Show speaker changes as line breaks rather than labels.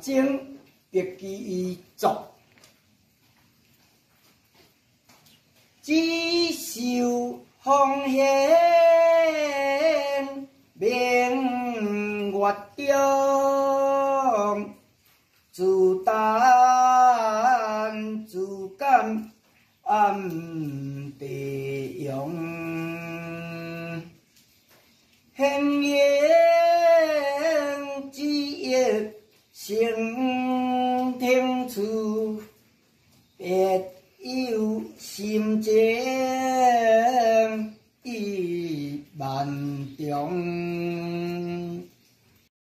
精别其作，只受风险明月中，自担自感暗地用，心中处别有心情，一万种。